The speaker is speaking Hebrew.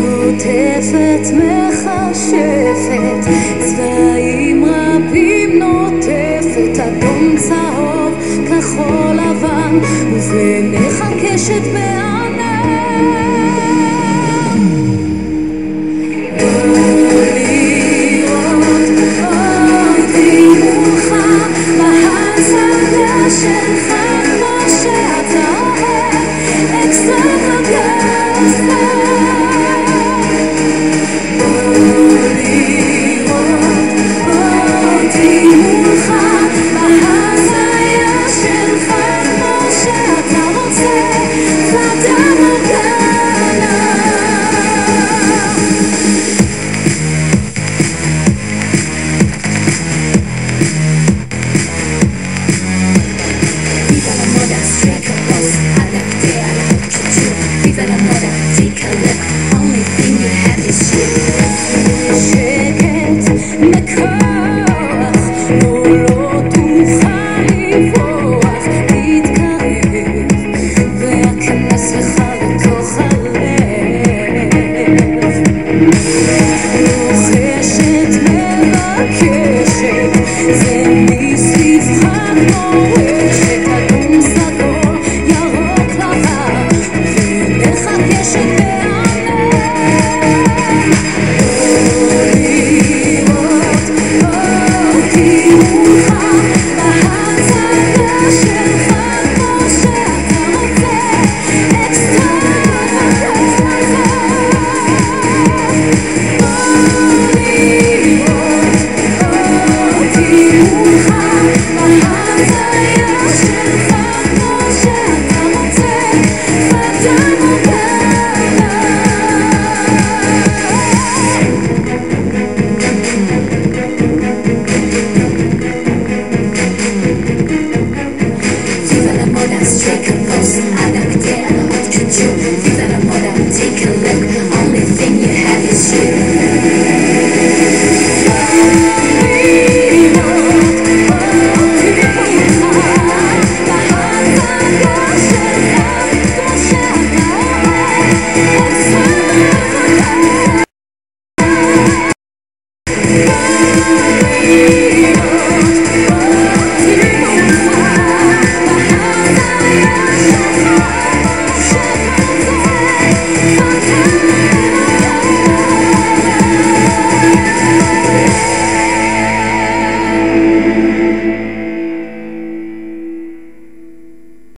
עוטפת מכשפת, צבעים רבים נוטפת, אדום צהוב, כחול לבן, ובעיניך קשת בענן. שלך כמו שאתה Session never kissing.